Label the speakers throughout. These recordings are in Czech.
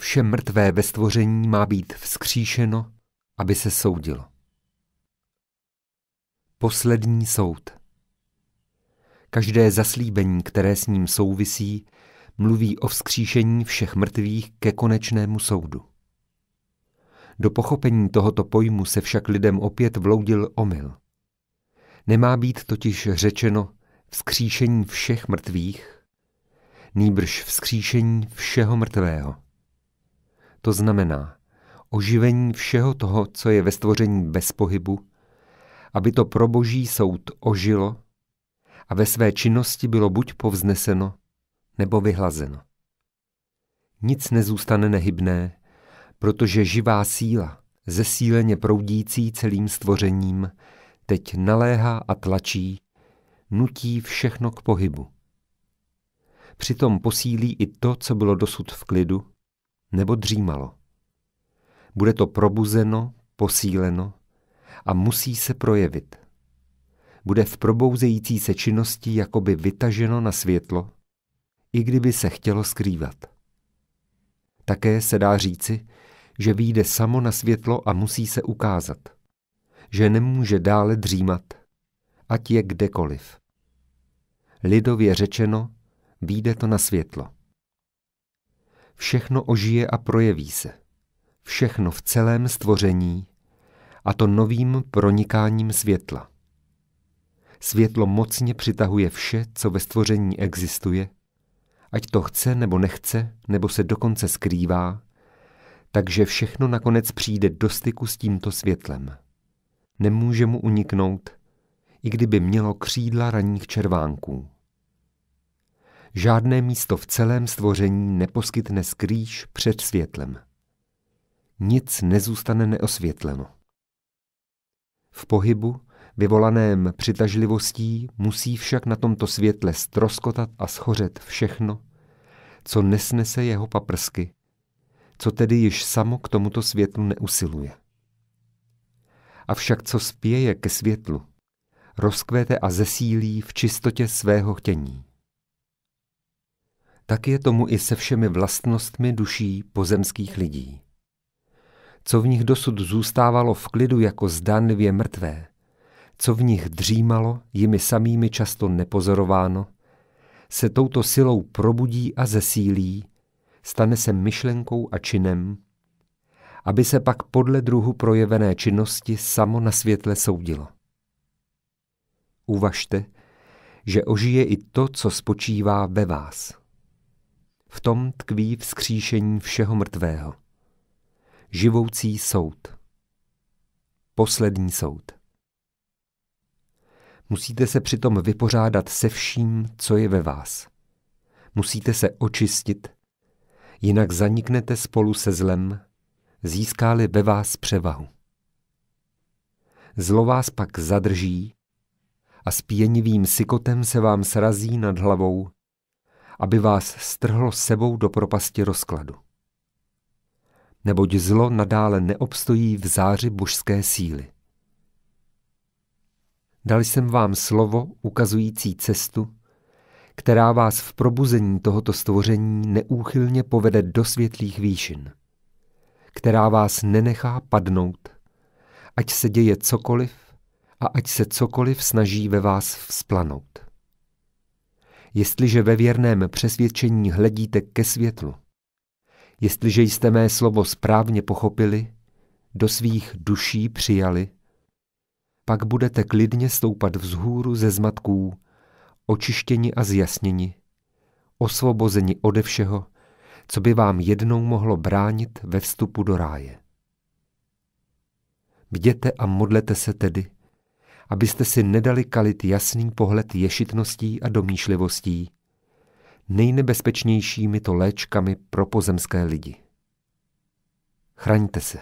Speaker 1: Vše mrtvé ve stvoření má být vzkříšeno, aby se soudilo. Poslední soud. Každé zaslíbení, které s ním souvisí, mluví o vzkříšení všech mrtvých ke konečnému soudu. Do pochopení tohoto pojmu se však lidem opět vloudil omyl. Nemá být totiž řečeno vzkříšení všech mrtvých, nýbrž vzkříšení všeho mrtvého. To znamená oživení všeho toho, co je ve stvoření bez pohybu, aby to pro boží soud ožilo a ve své činnosti bylo buď povzneseno, nebo vyhlazeno. Nic nezůstane nehybné, protože živá síla, zesíleně proudící celým stvořením, teď naléhá a tlačí, nutí všechno k pohybu. Přitom posílí i to, co bylo dosud v klidu, nebo dřímalo. Bude to probuzeno, posíleno a musí se projevit. Bude v probouzející se činnosti jakoby vytaženo na světlo, i kdyby se chtělo skrývat. Také se dá říci, že vyjde samo na světlo a musí se ukázat, že nemůže dále dřímat, ať je kdekoliv. Lidově řečeno, vyjde to na světlo. Všechno ožije a projeví se. Všechno v celém stvoření, a to novým pronikáním světla. Světlo mocně přitahuje vše, co ve stvoření existuje, ať to chce nebo nechce, nebo se dokonce skrývá, takže všechno nakonec přijde do styku s tímto světlem. Nemůže mu uniknout, i kdyby mělo křídla ranních červánků. Žádné místo v celém stvoření neposkytne skrýš před světlem. Nic nezůstane neosvětleno. V pohybu, vyvolaném přitažlivostí, musí však na tomto světle stroskotat a schořet všechno, co nesnese jeho paprsky, co tedy již samo k tomuto světlu neusiluje. Avšak co spěje ke světlu, rozkvéte a zesílí v čistotě svého chtění. Tak je tomu i se všemi vlastnostmi duší pozemských lidí. Co v nich dosud zůstávalo v klidu jako zdánlivě mrtvé, co v nich dřímalo, jimi samými často nepozorováno, se touto silou probudí a zesílí, stane se myšlenkou a činem, aby se pak podle druhu projevené činnosti samo na světle soudilo. Uvažte, že ožije i to, co spočívá ve vás. V tom tkví vzkříšení všeho mrtvého. Živoucí soud. Poslední soud. Musíte se přitom vypořádat se vším, co je ve vás. Musíte se očistit, jinak zaniknete spolu se zlem, získáli ve vás převahu. Zlo vás pak zadrží a spěnivým sykotem se vám srazí nad hlavou, aby vás strhlo sebou do propasti rozkladu. Neboť zlo nadále neobstojí v záři božské síly. Dal jsem vám slovo ukazující cestu, která vás v probuzení tohoto stvoření neúchylně povede do světlých výšin, která vás nenechá padnout, ať se děje cokoliv a ať se cokoliv snaží ve vás vzplanout. Jestliže ve věrném přesvědčení hledíte ke světlu, jestliže jste mé slovo správně pochopili, do svých duší přijali, pak budete klidně stoupat vzhůru ze zmatků, očištěni a zjasněni, osvobozeni ode všeho, co by vám jednou mohlo bránit ve vstupu do ráje. Bděte a modlete se tedy, abyste si nedali kalit jasný pohled ješitností a domýšlivostí, nejnebezpečnějšími to léčkami pro pozemské lidi. Chraňte se.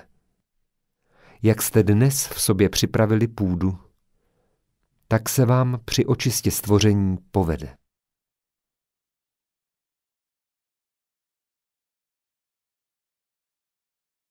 Speaker 1: Jak jste dnes v sobě připravili půdu, tak se vám při očistě stvoření povede.